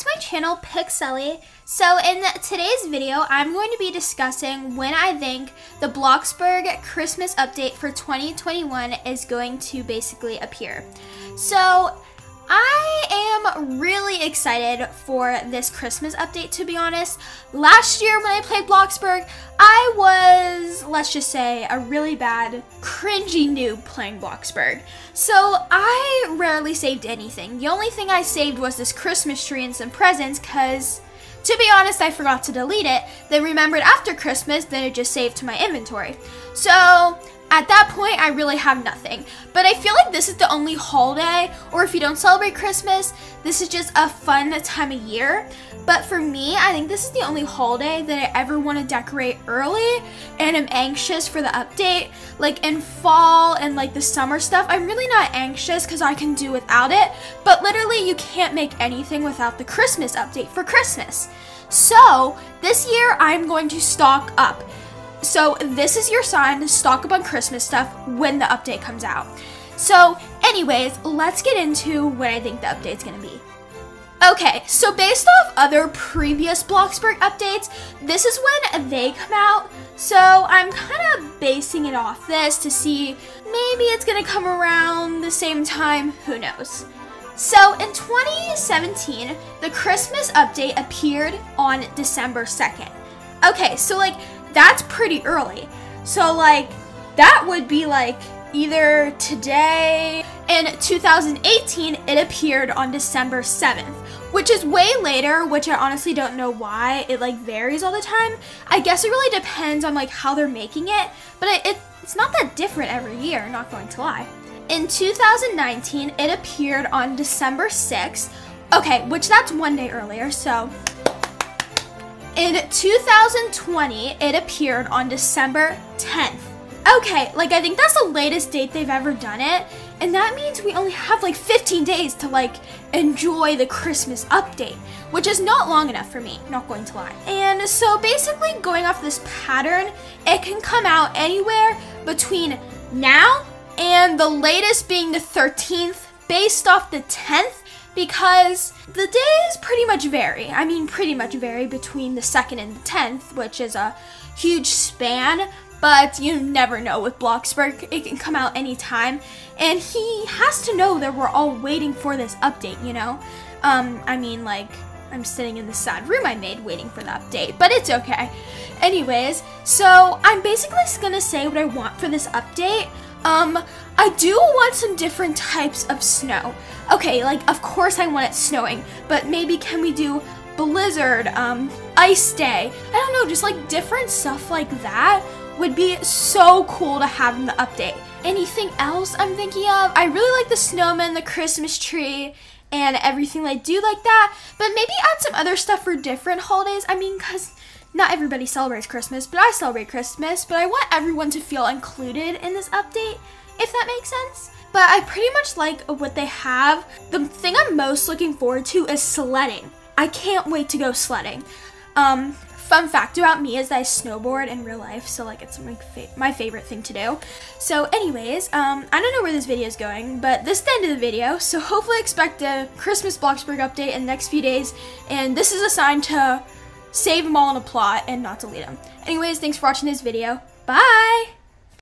to my channel, Pixelly. So in today's video, I'm going to be discussing when I think the Bloxburg Christmas update for 2021 is going to basically appear. So I am really excited for this Christmas update, to be honest. Last year when I played Bloxburg, I was, let's just say, a really bad, cringy noob playing Bloxburg. So I rarely saved anything. The only thing I saved was this Christmas tree and some presents, because... To be honest, I forgot to delete it, then remembered after Christmas, then it just saved to my inventory. So, at that point, I really have nothing. But I feel like this is the only holiday, or if you don't celebrate Christmas, this is just a fun time of year. But for me, I think this is the only holiday that I ever want to decorate early, and I'm anxious for the update. Like in fall and like the summer stuff, I'm really not anxious because I can do without it. But literally, you can't make anything without the Christmas update for Christmas. So this year, I'm going to stock up. So this is your sign to stock up on Christmas stuff when the update comes out. So anyways, let's get into what I think the update's gonna be. Okay, so based off other previous Bloxburg updates, this is when they come out. So I'm kind of basing it off this to see maybe it's gonna come around the same time, who knows. So in 2017, the Christmas update appeared on December 2nd. Okay, so like that's pretty early. So like that would be like either today in 2018 it appeared on December 7th, which is way later, which I honestly don't know why. It like varies all the time. I guess it really depends on like how they're making it, but it, it it's not that different every year, not going to lie. In 2019, it appeared on December 6th. Okay, which that's one day earlier, so in 2020, it appeared on December 10th. Okay, like I think that's the latest date they've ever done it, and that means we only have like 15 days to like enjoy the Christmas update, which is not long enough for me, not going to lie. And so basically going off this pattern, it can come out anywhere between now and the latest being the 13th based off the 10th because the days pretty much vary. I mean, pretty much vary between the 2nd and the 10th, which is a huge span, but you never know with Bloxburg. It can come out anytime, and he has to know that we're all waiting for this update, you know? Um, I mean, like, I'm sitting in the sad room I made waiting for the update, but it's okay. Anyways, so I'm basically just gonna say what I want for this update. Um, I do want some different types of snow. Okay, like, of course I want it snowing, but maybe can we do blizzard, um, ice day? I don't know, just like different stuff like that would be so cool to have in the update. Anything else I'm thinking of? I really like the snowman, the Christmas tree, and everything I do like that, but maybe add some other stuff for different holidays. I mean, because not everybody celebrates Christmas, but I celebrate Christmas, but I want everyone to feel included in this update, if that makes sense. But I pretty much like what they have. The thing I'm most looking forward to is sledding. I can't wait to go sledding. Um, fun fact about me is that I snowboard in real life, so like it's my, fa my favorite thing to do. So anyways, um, I don't know where this video is going, but this is the end of the video, so hopefully expect a Christmas Bloxburg update in the next few days, and this is a sign to save them all in a plot and not delete them. Anyways, thanks for watching this video. Bye!